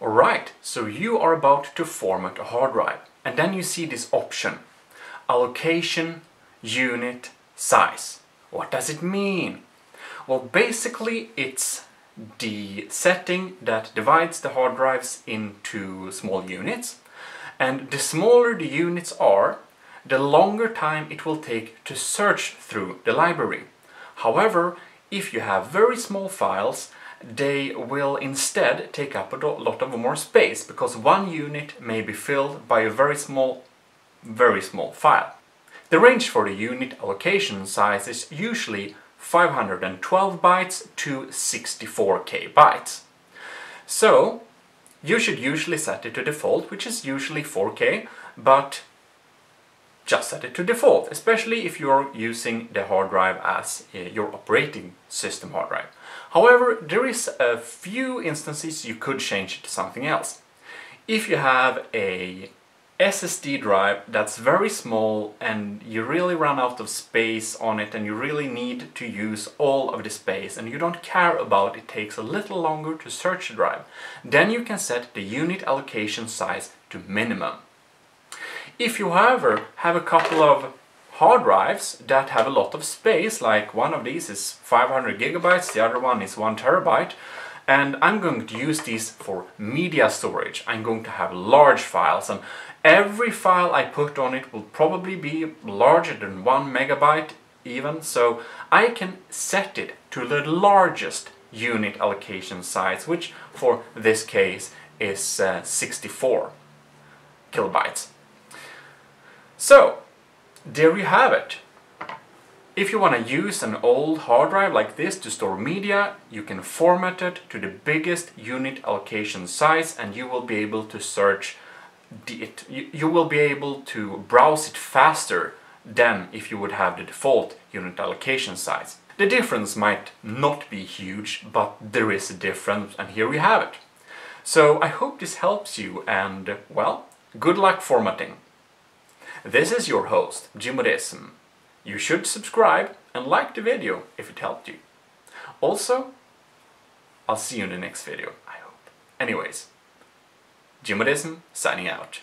Alright, so you are about to format a hard drive and then you see this option allocation unit size. What does it mean? Well, basically it's the setting that divides the hard drives into small units and the smaller the units are, the longer time it will take to search through the library. However, if you have very small files, they will instead take up a lot of more space because one unit may be filled by a very small, very small file. The range for the unit allocation size is usually 512 bytes to 64k bytes. So, you should usually set it to default, which is usually 4k, but just set it to default, especially if you're using the hard drive as uh, your operating system hard drive. However, there is a few instances you could change it to something else. If you have a SSD drive that's very small and you really run out of space on it and you really need to use all of the space and you don't care about it takes a little longer to search the drive, then you can set the unit allocation size to minimum. If you, however, have a couple of hard drives that have a lot of space, like one of these is 500 gigabytes, the other one is one terabyte, and I'm going to use these for media storage. I'm going to have large files, and every file I put on it will probably be larger than one megabyte even, so I can set it to the largest unit allocation size, which for this case is uh, 64 kilobytes. So, there you have it. If you want to use an old hard drive like this to store media, you can format it to the biggest unit allocation size and you will be able to search it. You will be able to browse it faster than if you would have the default unit allocation size. The difference might not be huge, but there is a difference and here we have it. So I hope this helps you and, well, good luck formatting. This is your host, Gmodism. You should subscribe and like the video if it helped you. Also, I'll see you in the next video, I hope. Anyways, Gmodism signing out.